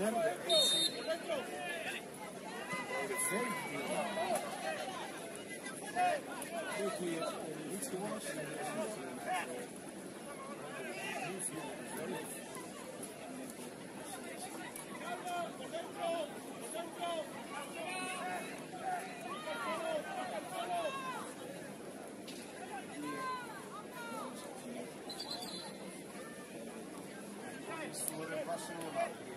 Sure, Barcelona.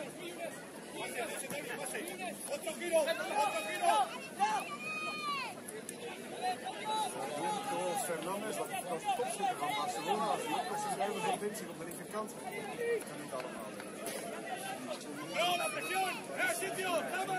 Eh. Is voor eh, Barcelona. Diego Fernandes, dat dat is topschutter van Barcelona, als hij ook bij de vindt zich op de linkerkant. Dat kan niet allemaal. ¡Eh, sitio! ¡Bravo! ¡Bravo!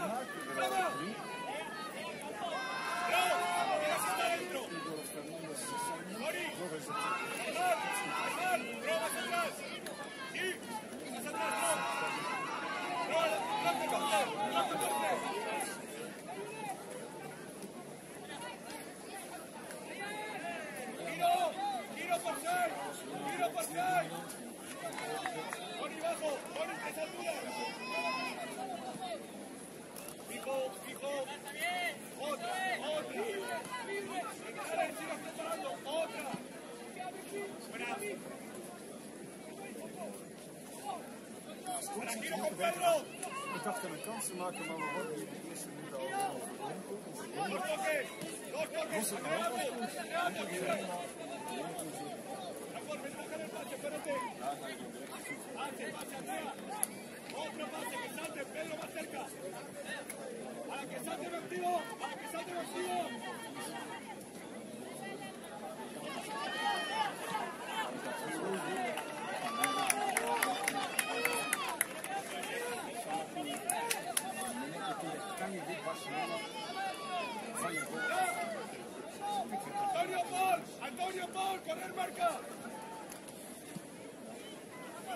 Ik dacht aan een kans te maken, maar we worden hier de eerste minuut al. Overrompeld. ¡Dos Pase, pase atrás. Otro pase, que salte, Pedro más cerca. Para que salte vestido, para que salte vestido. Antonio Paul, Antonio Paul, poner marca.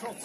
Schot.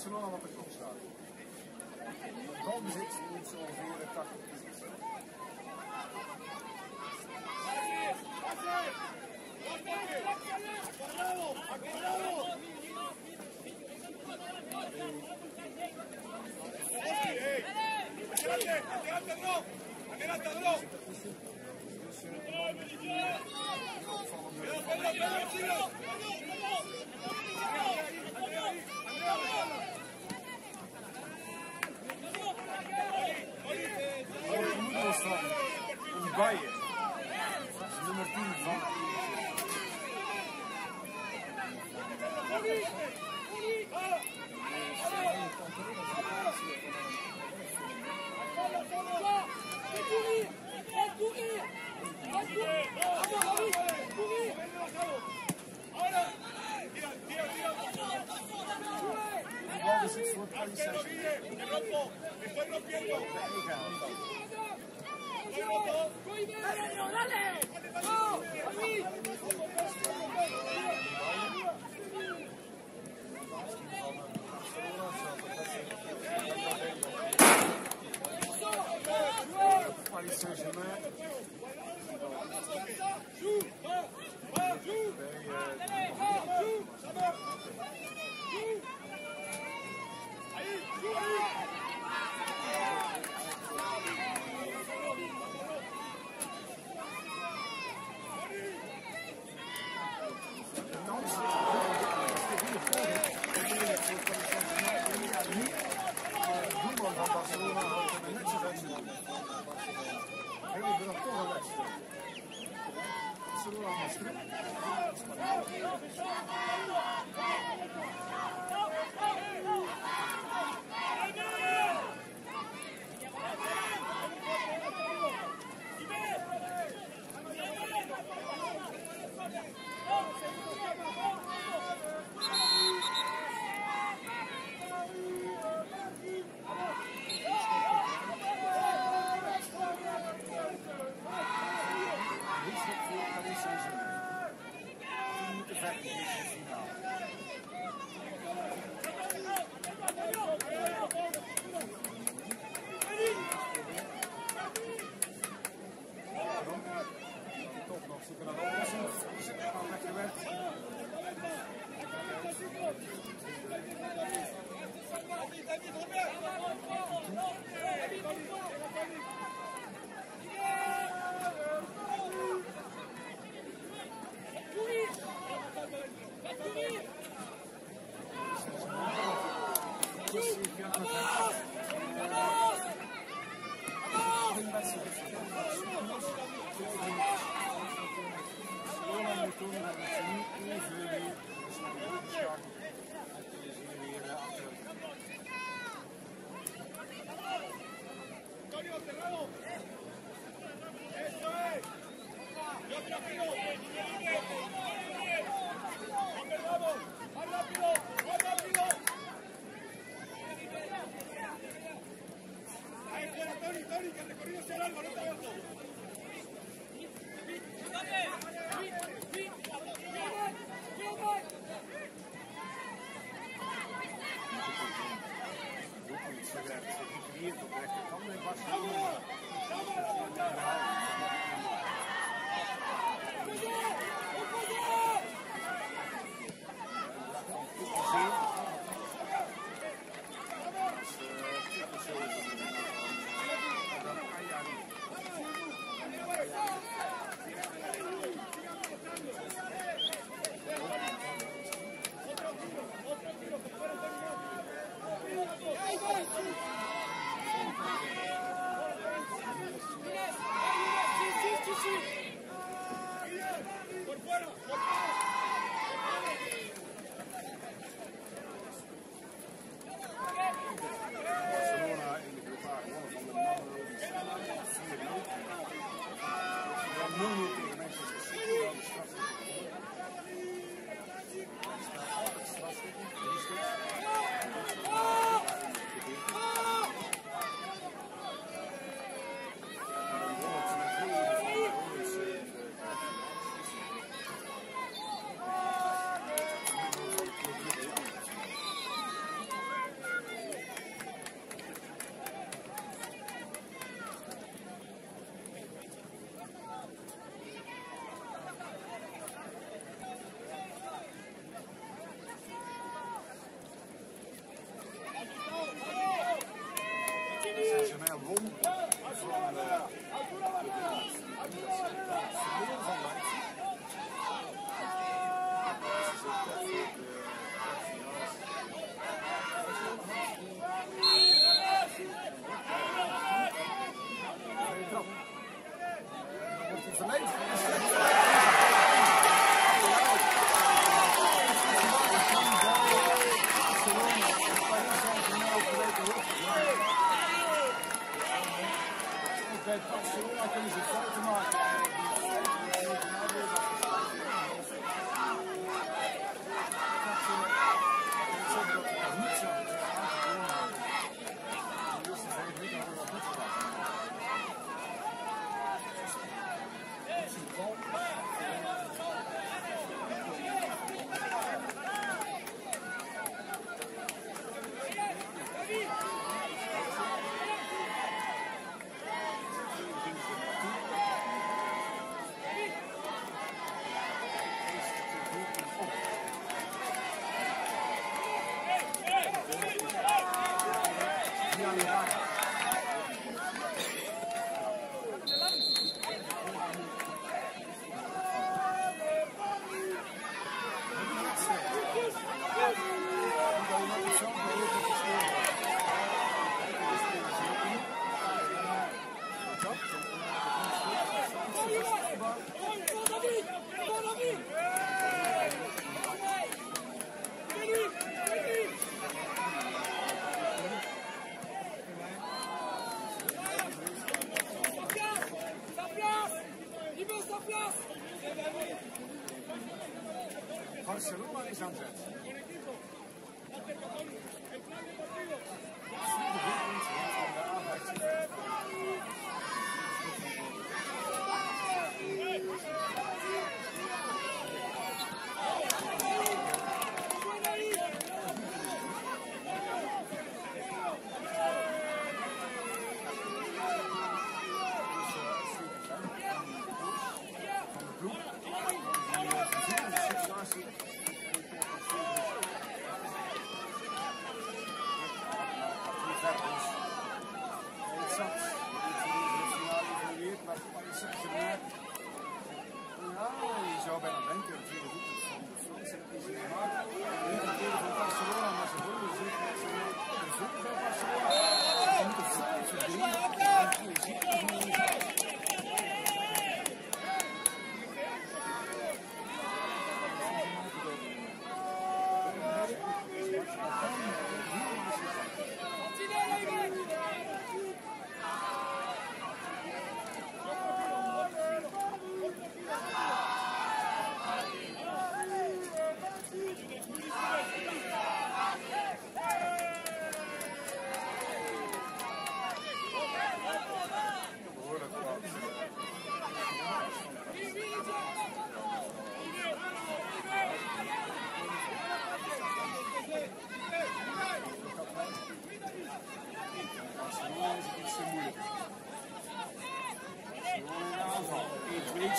Nationale wat er nog staat. Dan zit niet zo ongeveer 80 Adelante, Help! Help! Help!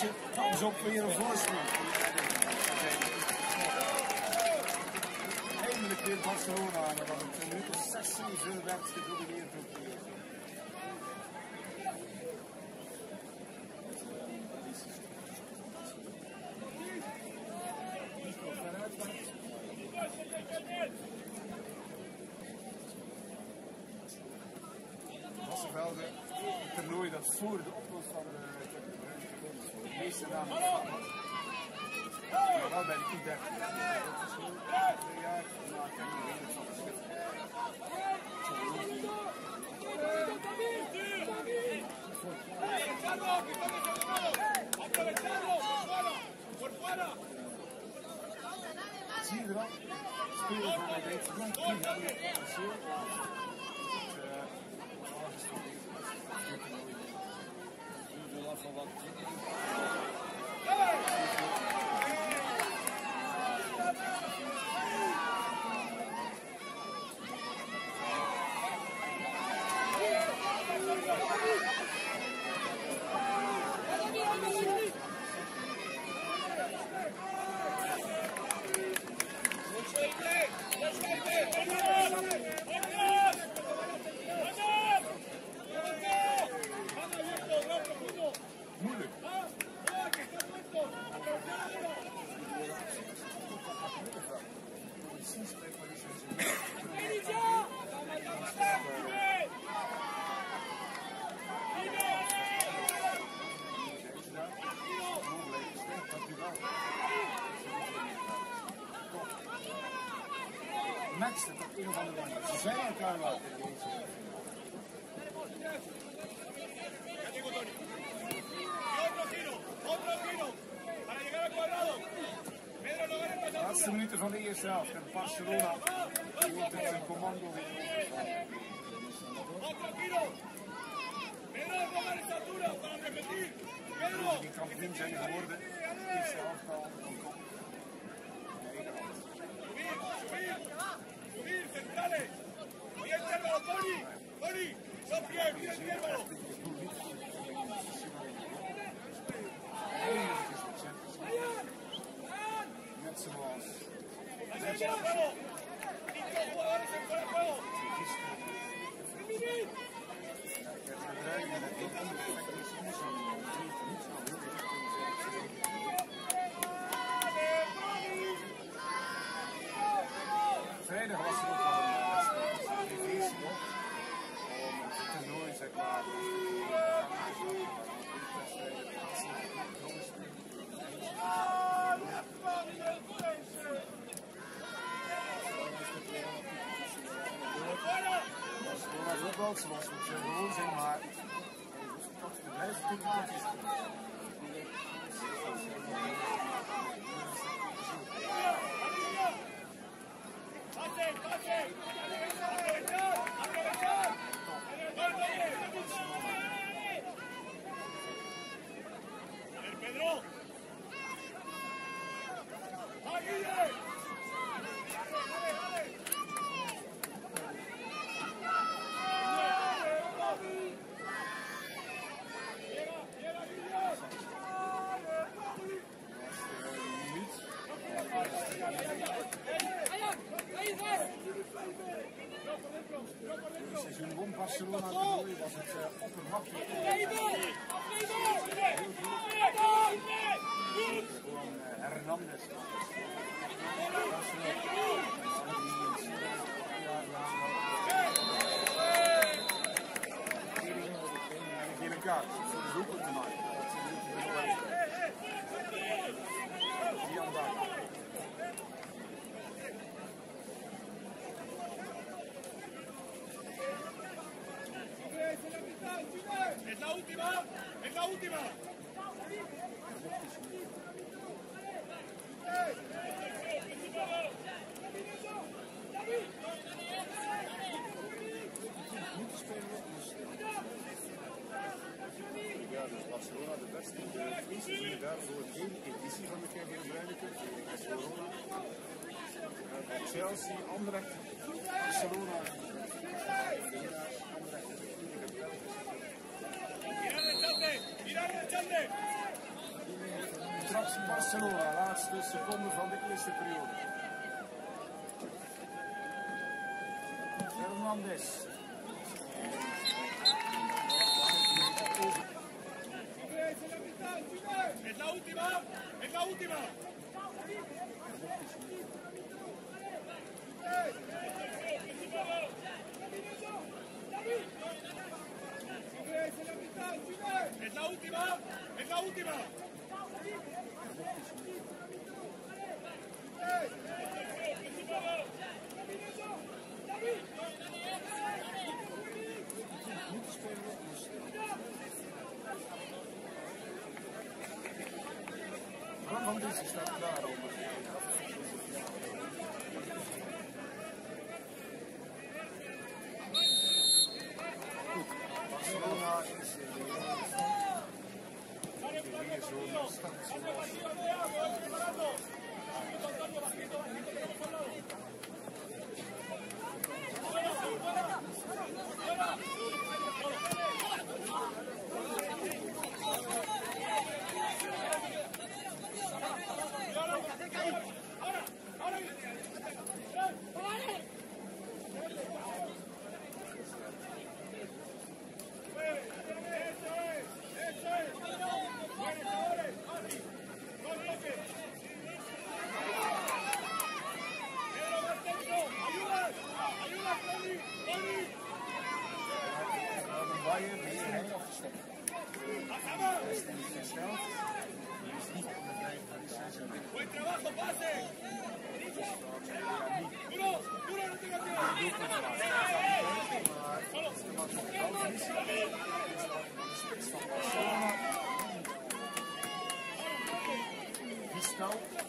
mensen, kom eens op weer een voorsprong. Eindelijk weer Barcelona aan, want een minuut of zes, zeven werd gedomineerd door Wassenvelden, toernooi dat voerde Neyse devam edelim. Ama belki de. Sidra, spelen van de Duitse grond, die hebben we gezien. Manresa per Barcelona, oltre al comando. Die kampioen zijn geworden, is de aftal Nederland. Subir, centrales. Bien, Tony. Tony, Sofía, bien, Bravo! Chelsea, Anderlecht, Barcelona. Straks Barcelona, laatste seconde van de eerste periode. Fernandes. Es la última, es la última. Vamos ver se está claro. Fiscal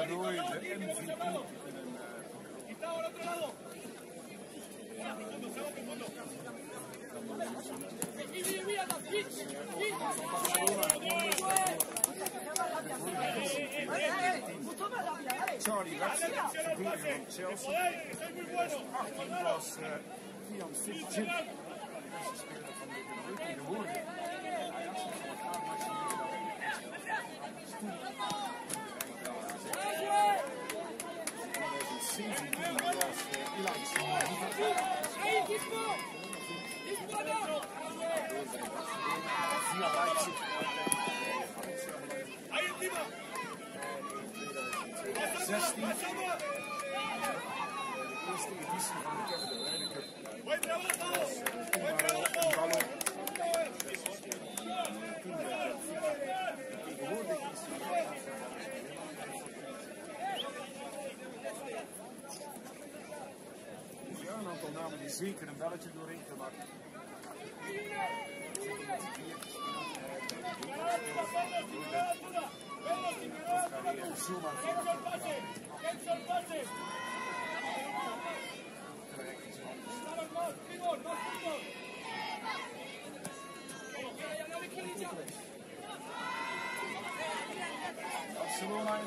para noi Quitado al otro lado. Ciao ragazzi, sei muy bueno. Thank you. Vai, Eerste editie van de Kevin Heineken. Mooi, bravo, bravo! Vai, bravo, bravo! dan namen die zeker een belletje doorheen te maken.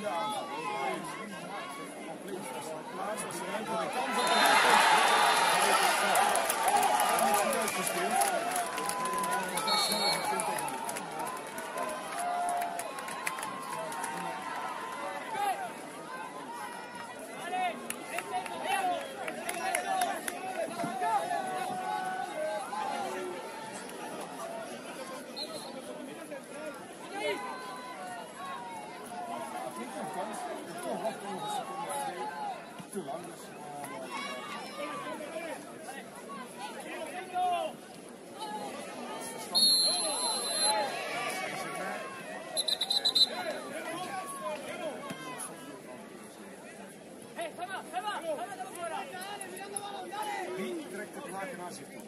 De aanval. Klaar. Kans Thank you.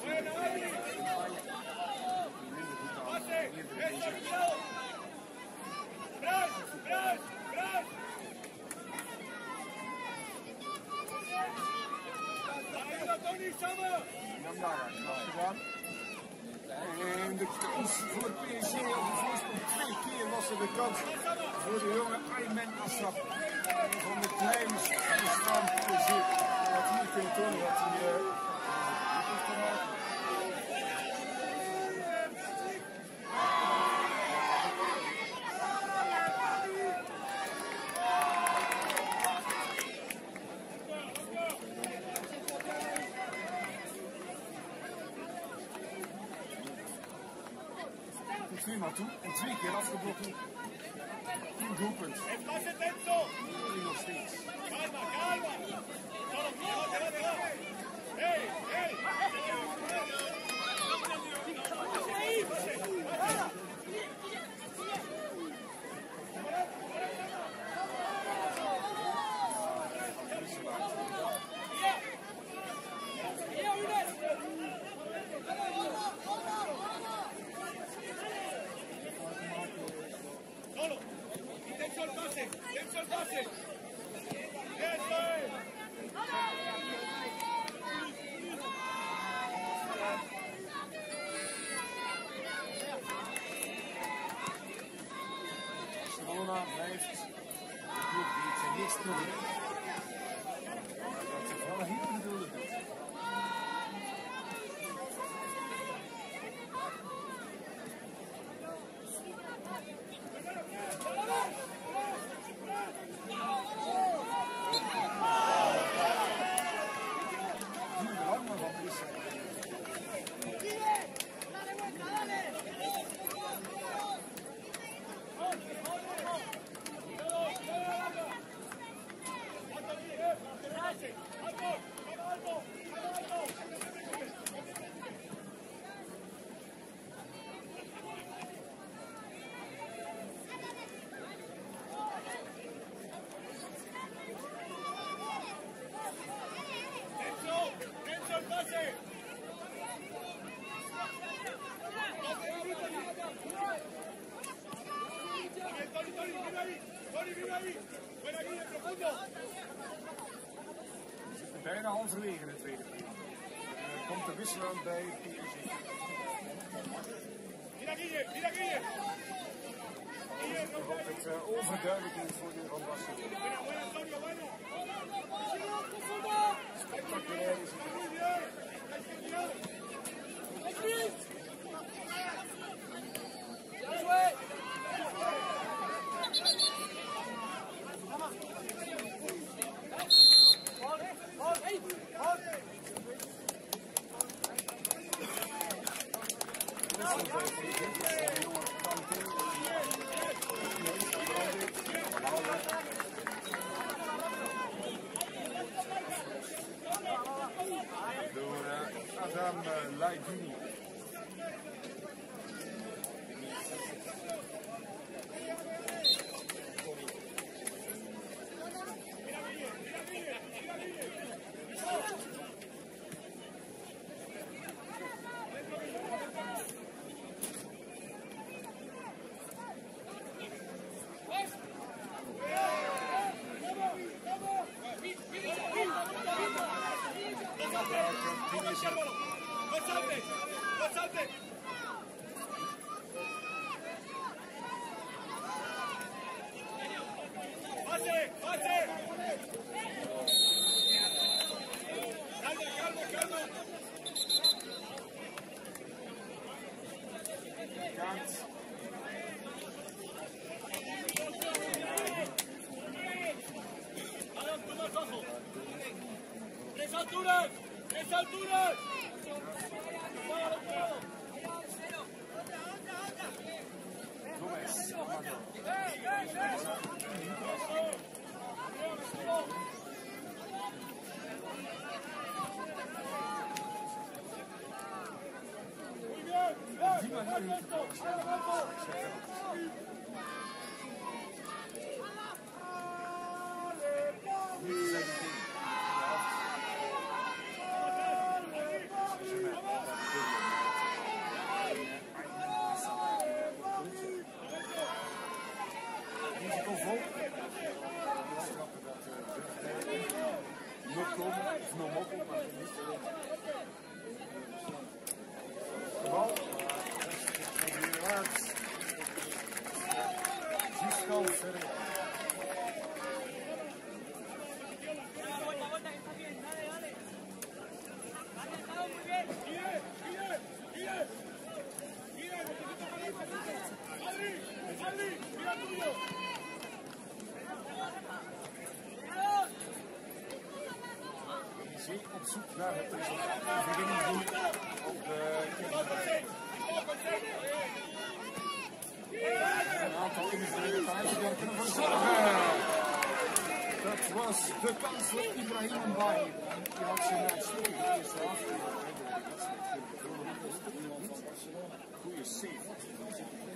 En de voor de. Twee keer er de voor de jonge Ayman van de kleinste van PSG. Dat hier kunt tonen wat hij twee keer afgeblokt. Tien doelpunten. En was het net? Nog steeds. Bijna halverwege de tweede periode. Dan komt de wissel aan bij PSG. Wat het uh, overduidelijk in het voordeel van Barcelona. zoek naar het op de Een aantal individuele kunnen verzorgen. Dat was de kans voor Ibrahim Mbaye. Die had zijn uitstekend eerste. Goede save.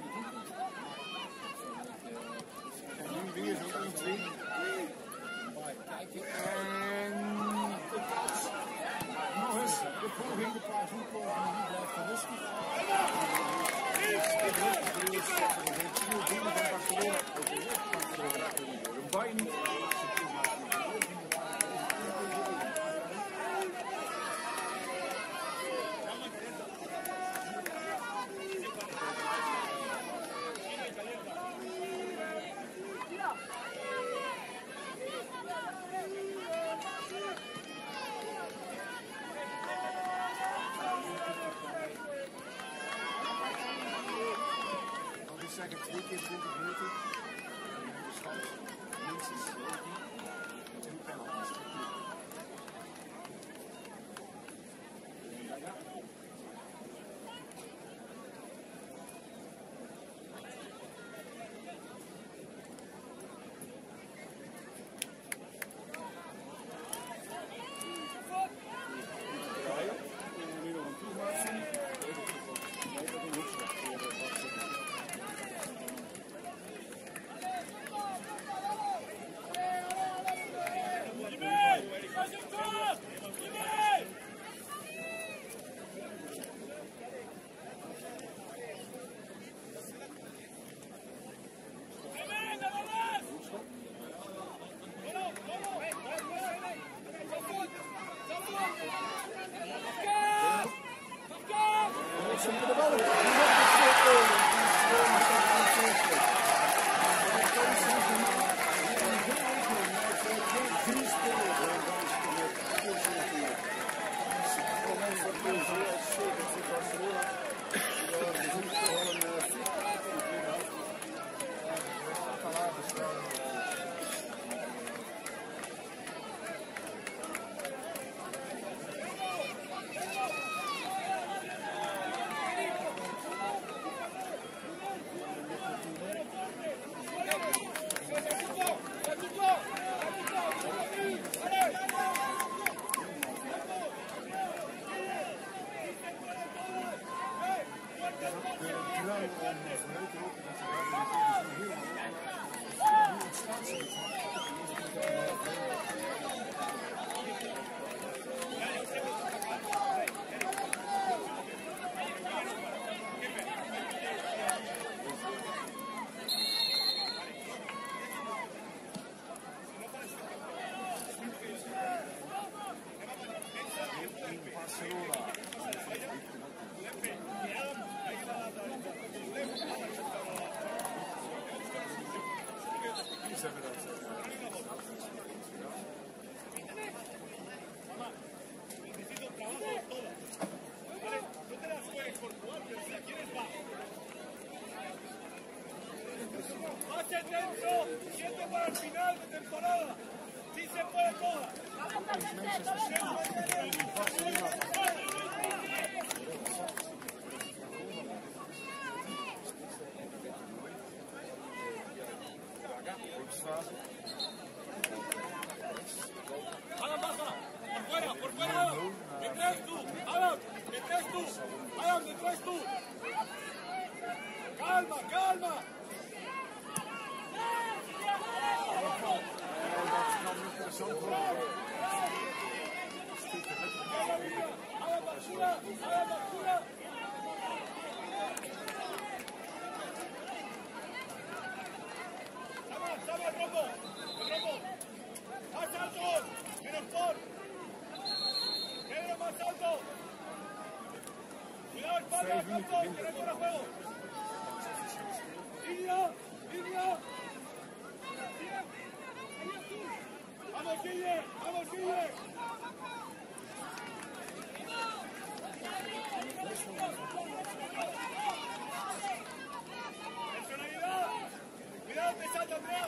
やった!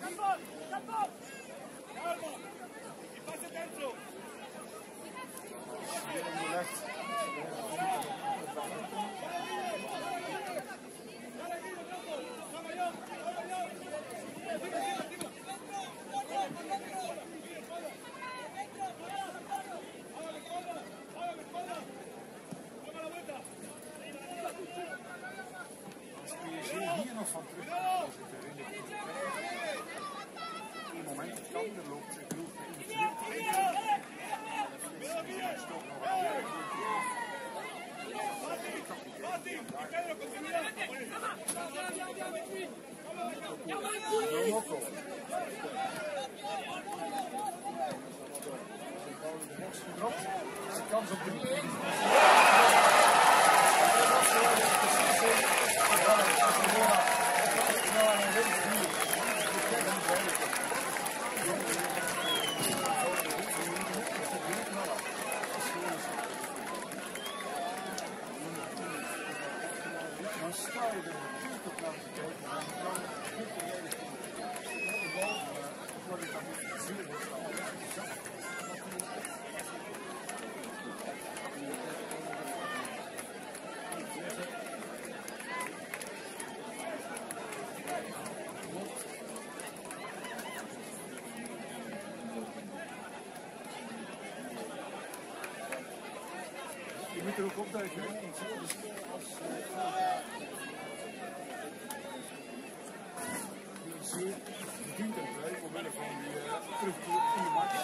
Capo! Capo! Calmo! E passa dentro! Yes. Komt deze, verdient ook mee, omwille van die terugkeer in de markt.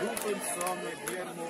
Doelpunt van Guillermo